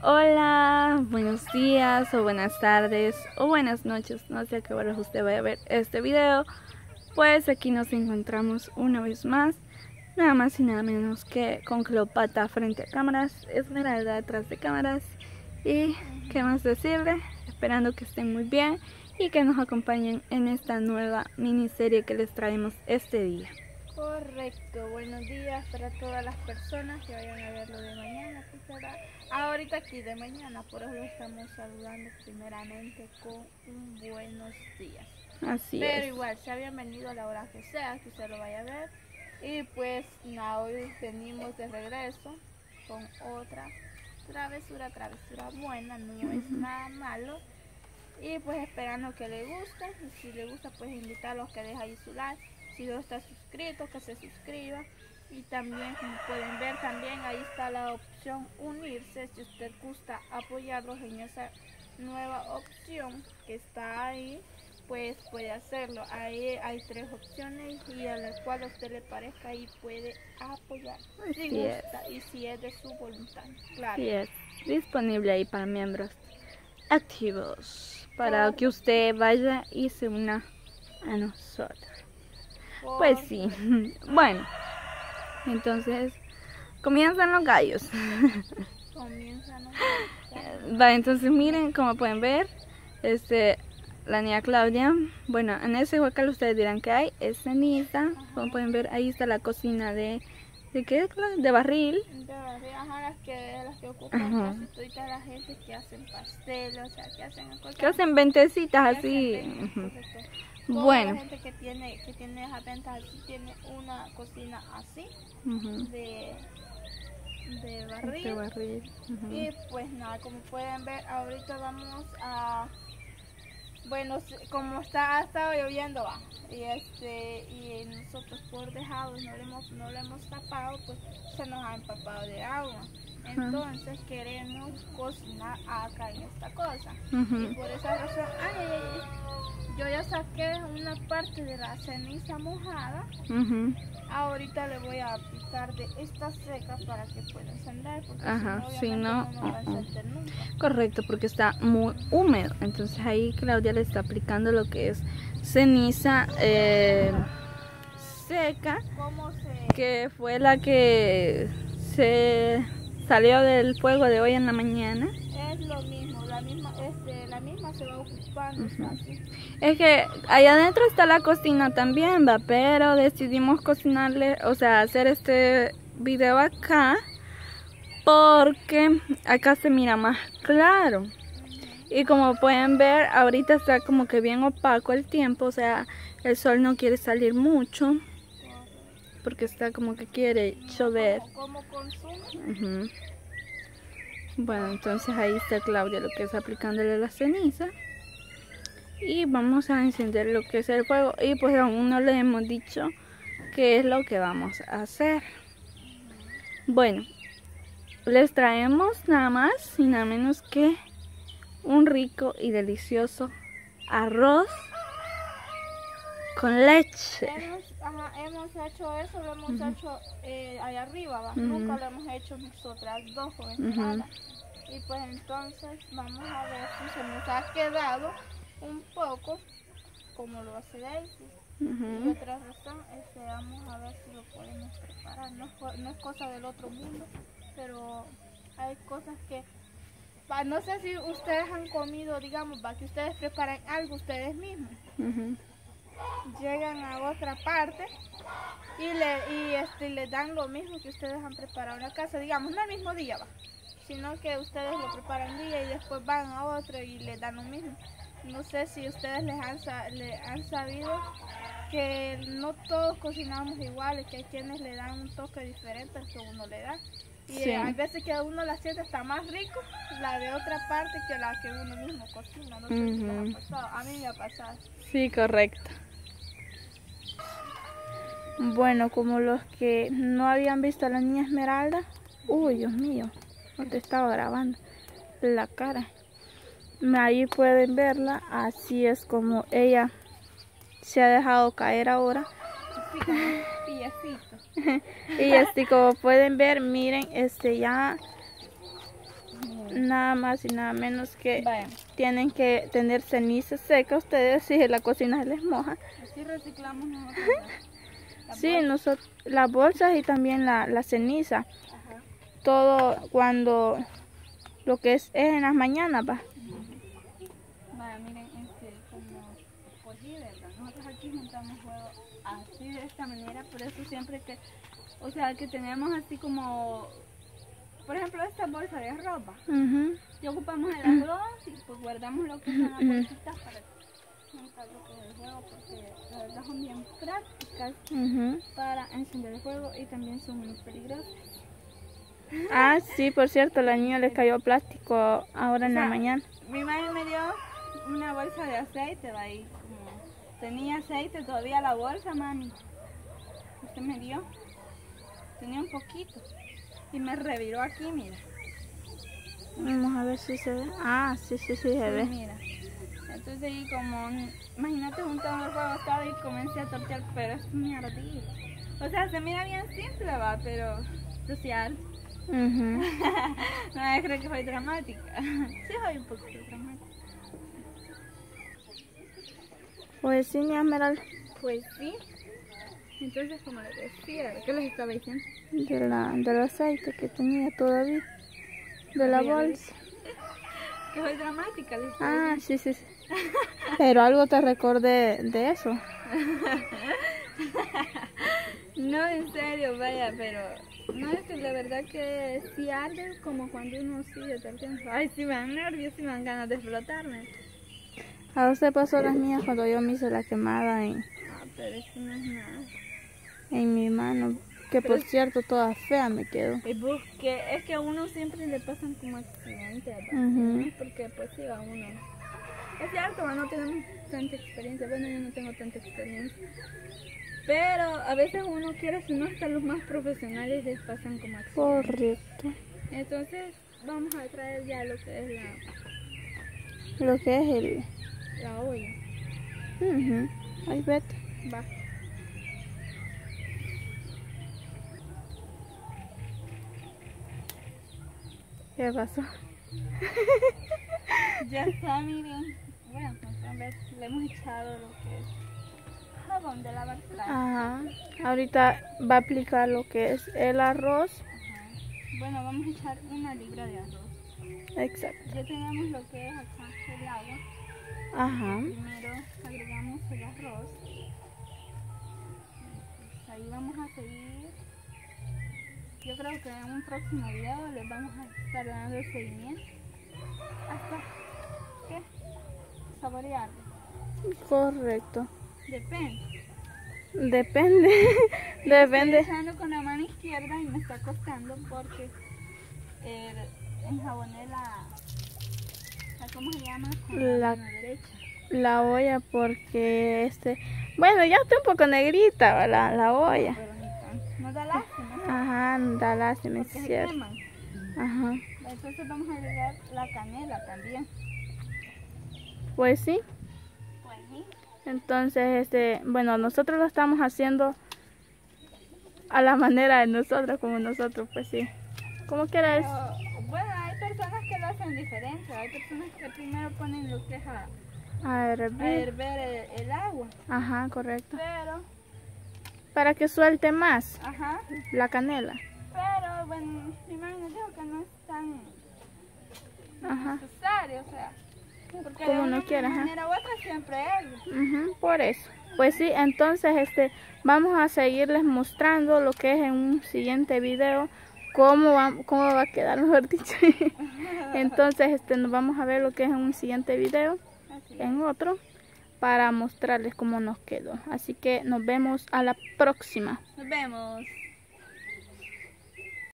Hola, buenos días o buenas tardes o buenas noches, no sé a qué hora usted vaya a ver este video. Pues aquí nos encontramos una vez más, nada más y nada menos que con Cleopatra frente a cámaras, Esmeralda detrás de cámaras y qué más decirle, esperando que estén muy bien y que nos acompañen en esta nueva miniserie que les traemos este día. Correcto, buenos días para todas las personas que vayan a verlo de mañana, será ahorita aquí de mañana, por eso lo estamos saludando primeramente con un buenos días. Así Pero igual, sea bienvenido a la hora que sea, que usted lo vaya a ver. Y pues nada, hoy venimos de regreso con otra travesura, travesura buena, no es nada malo. Y pues esperando que le guste, y si le gusta pues invitarlo a que deje ahí su like si no está suscrito, que se suscriba. Y también, como pueden ver, también ahí está la opción unirse. Si usted gusta apoyarlos en esa nueva opción que está ahí, pues puede hacerlo. Ahí hay tres opciones y a las cuales a usted le parezca y puede apoyar. Si gusta y si es de su voluntad. Claro. Sí es disponible ahí para miembros activos. Para que usted vaya y se una a nosotros. Pues sí. Bueno, entonces comienzan los gallos. Comienzan los gallos. Va, entonces miren, como pueden ver, este, la niña Claudia, bueno, en ese huecal ustedes dirán que hay, es ceniza. Como pueden ver, ahí está la cocina de, ¿de qué? De barril. De barril, ajá, las que, las que ocupan casi toda la gente que hacen pasteles, o sea, que hacen cosas. Que hacen ventecitas así. Toda bueno. la gente que tiene, que tiene esas ventas así tiene una cocina así de, de barril. De barril. Y pues nada, como pueden ver, ahorita vamos a bueno, como está ha estado lloviendo va, y este y nosotros por dejados no le hemos no le hemos tapado, pues se nos ha empapado de agua. Entonces queremos cocinar acá en esta cosa. Y por esa razón, ay, yo ya saqué una parte de la ceniza mojada. Ahorita le voy a aplicar de esta seca para que pueda encender. Porque Ajá, si no, no, va a nunca. Correcto, porque está muy húmedo. Entonces ahí Claudia le está aplicando lo que es ceniza eh, seca, ¿Cómo se.? que fue la que se salió del fuego de hoy en la mañana. Es lo mismo, la misma, este, la misma se va ocupando, sea, así. Es que allá adentro está la cocina también, va, pero decidimos cocinarle, o sea, hacer este video acá porque acá se mira más claro. Y como pueden ver, ahorita está como que bien opaco el tiempo, o sea, el sol no quiere salir mucho porque está como que quiere llover. ¿Cómo consume? Ujú. Bueno, entonces ahí está Claudia lo que es aplicándole la ceniza. Y vamos a encender lo que es el fuego. Y pues aún no le hemos dicho qué es lo que vamos a hacer. Bueno, les traemos nada más y nada menos que un rico y delicioso arroz con leche. Hemos, ajá, hemos hecho eso, lo hemos hecho eh, allá arriba, ¿va? Nunca lo hemos hecho nosotras dos Esmeralda. Y pues entonces vamos a ver si se nos ha quedado un poco como lo hace Daisy. Y otra razón es que vamos a ver si lo podemos preparar. No es, co- no es cosa del otro mundo, pero hay cosas que... No sé si ustedes han comido, digamos, va, que ustedes preparan algo ustedes mismos. Llegan a otra parte y le y este le dan lo mismo que ustedes han preparado en la casa, digamos, no el mismo día va, sino que ustedes lo preparan un día y después van a otro y le dan lo mismo. No sé si ustedes les han, sa- le han sabido que no todos cocinamos iguales, que hay quienes le dan un toque diferente al que uno le da. Y Sí. eh, hay veces que uno la siente está más rico la de otra parte que la que uno mismo cocina. No sé si les Ujú. ha pasado. A mí me ha pasado. Sí, correcto. Bueno, como los que no habían visto a la niña Esmeralda. Uy, Dios mío, no te estaba grabando la cara. Ahí pueden verla, así es como ella se ha dejado caer ahora. Y así como pueden ver, miren, este ya nada más y nada menos que tienen que tener ceniza seca ustedes si la cocina se les moja. así reciclamos nosotros. Sí, nosotros, las bolsas y también la, la ceniza. Ajá. Todo cuando lo que es, es en las mañanas, va. Vaya, miren, este, como por sí, ¿verdad? Nosotros aquí juntamos huevo así de esta manera, por eso siempre que, o sea, que tenemos así como, por ejemplo, esta bolsa de ropa. Ujú, Y ocupamos el arroz y pues guardamos lo que son las bolsitas para lo que es el huevo, porque la verdad son bien prácticas para encender el fuego y también son muy peligrosas. Ah, sí, por cierto, la niña le cayó plástico ahora en la O sea, mañana. Mi madre me dio una bolsa de aceite, va ahí como tenía aceite todavía la bolsa, mami. Usted me dio. Tenía un poquito. Y me reviró aquí, mira. Vamos a ver si se ve. Ah, sí, sí, sí, se Sí, ve. mira. Entonces ahí como, imagínate juntando el fuego estaba y comencé a tortear, pero es muy ardido. O sea, se mira bien simple, va, pero social. Ujú. no me creo que soy dramática. sí, soy un poquito dramática. Pues sí, mi Esmeralda, Pues sí. Entonces, como les decía, ¿qué les estaba diciendo? de la, del aceite que tenía todavía. De la bolsa. Que soy dramática, les Ah, sí, sí, sí. Pero algo te recordé de eso. No, en serio, vaya, pero no es que la verdad que sí arde como cuando uno sigue torteando. Ay, sí me dan nervios, sí me dan ganas de explotarme. A usted pasó las mías cuando yo me hice la quemada en, Ah, pero eso no es nada. en mi mano. Que por cierto, toda fea me quedó. Y pues que es que a uno siempre le pasan como accidentes, porque pues sí, a uno. Es cierto, no tenemos tanta experiencia, bueno, yo no tengo tanta experiencia. Pero a veces uno quiere, si no hasta los más profesionales les pasan como accidentes. Correcto. Entonces vamos a traer ya lo que es la, Lo que es el... la olla. Ujú. Ay, vete. Va. ¿Qué pasó? Ya está, miren. Bueno, vez le hemos echado lo que es jabón de lavar platos. Ajá. Ahorita va a aplicar lo que es el arroz. Ajá. Bueno, vamos a echar una libra de arroz. Exacto. Ya tenemos lo que es acá el agua. Ajá. Primero agregamos el arroz. Pues ahí vamos a seguir. Yo creo que en un próximo video les vamos a estar dando el seguimiento. Hasta que saborearlo. Correcto. Depende. Depende. Depende. Estoy con la mano izquierda y me está costando porque eh, enjaboné la, la. ¿Cómo se llama? Con La- la mano derecha. La olla porque este... Bueno, ya está un poco negrita la, la olla. Porque se cierto. queman. Ajá. Entonces vamos a agregar la canela también. Pues sí. Pues sí. Entonces, este, bueno, nosotros lo estamos haciendo a la manera de nosotros, como nosotros, pues sí. ¿Cómo quieres? Bueno, hay personas que lo hacen diferente. Hay personas que primero ponen lo que es a, A a hervir. hervir el, el agua. Ajá, correcto. Pero, Para que suelte más ajá. la canela. Pero, bueno, mi mamá nos dijo que no es tan Ajá. necesario, o sea. Porque Como de uno una quiera, ajá. manera u otra siempre es. Ujú, por eso. Pues sí, entonces este vamos a seguirles mostrando lo que es en un siguiente video cómo va, cómo va a quedar, mejor dicho. entonces este nos vamos a ver lo que es en un siguiente video, en otro, para mostrarles cómo nos quedó. Así que nos vemos a la próxima. Nos vemos.